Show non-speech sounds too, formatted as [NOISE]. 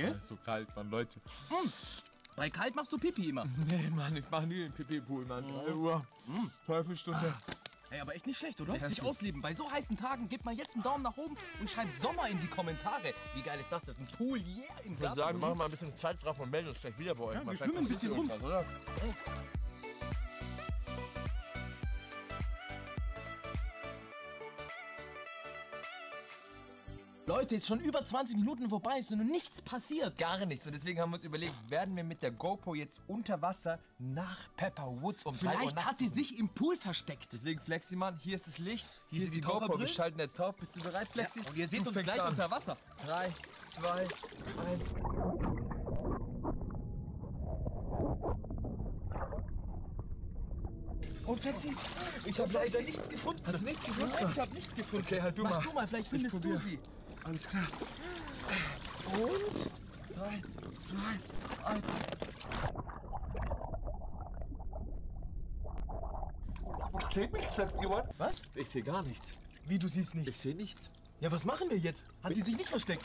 gell? ist so kalt, Mann, Leute. Bei kalt machst du Pipi immer. [LAUGHS] Nee, Mann, ich mach nie den Pipi-Pool, Mann. 3 Uhr. Teufelstunde. Ey, aber echt nicht schlecht, oder? Lässt sich ausleben. Bei so heißen Tagen gebt mal jetzt einen Daumen nach oben und schreibt Sommer in die Kommentare. Wie geil ist das? Das ist ein Pool, yeah, im Ich würde Garten. sagen, machen wir mal ein bisschen Zeit drauf und melden uns gleich wieder bei euch. Ja, wir schwimmen ein bisschen rum. oder? Leute, ist schon über 20 Minuten vorbei, ist noch nichts passiert. Gar nichts. Und deswegen haben wir uns überlegt, werden wir mit der GoPro jetzt unter Wasser nach Pepper Woods um 3 Uhr Vielleicht hat sie sich im Pool versteckt. Deswegen, Flexi, Mann, hier ist das Licht, hier, ist die, die GoPro. Wir schalten jetzt drauf. Bist du bereit, Flexi? Und ihr seht Du uns gleich an. unter Wasser. 3, 2, 1. Und Flexi, Ich habe leider nichts gefunden. Hast du nichts gefunden? Nein, ich habe nichts gefunden. Okay, halt du Mach mal. du mal, vielleicht findest du sie. Alles klar. Und 3, 2, 1. Ich sehe nichts, what? Was? Ich sehe gar nichts. Wie, du siehst nicht? Ich sehe nichts. Ja, was machen wir jetzt? Hat die sich nicht versteckt?